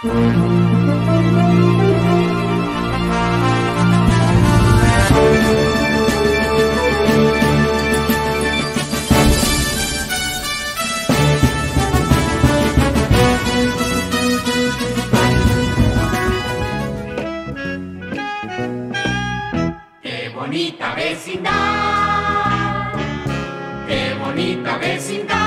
Qué bonita vecindad, qué bonita vecindad.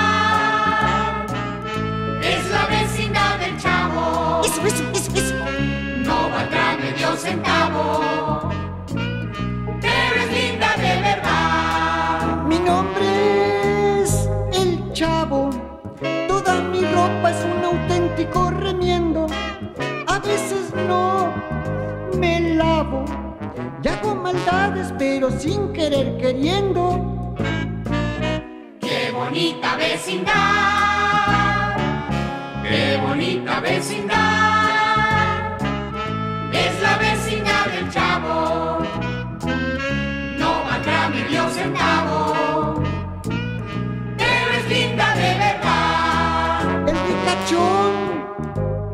Ropa es un auténtico remiendo. A veces no me lavo. Y hago maldades, pero sin querer queriendo. Qué bonita vecindad, qué bonita vecindad.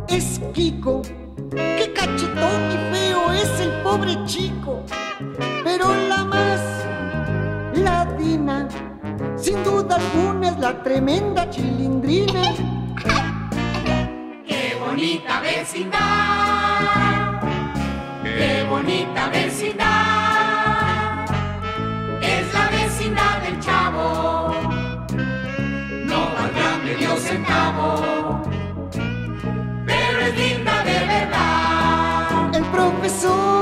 Es Kiko. Qué cachetón y feo es el pobre chico. Pero la más ladina, sin duda alguna, es la tremenda chilindrina. Qué bonita vecindad, es linda de verdad. El profesor